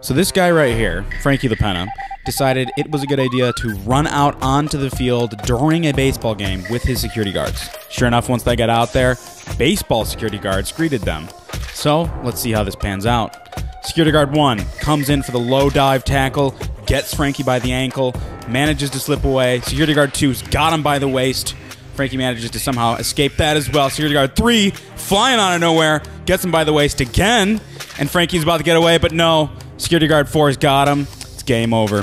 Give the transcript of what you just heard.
So this guy right here, Frankie Lapenna, decided it was a good idea to run out onto the field during a baseball game with his security guards. Sure enough, once they got out there, baseball security guards greeted them. So let's see how this pans out. Security guard one comes in for the low dive tackle, gets Frankie by the ankle, manages to slip away. Security guard two's got him by the waist. Frankie manages to somehow escape that as well. Security guard three, flying out of nowhere, gets him by the waist again, and Frankie's about to get away, but no. Security guard four's got him. It's game over.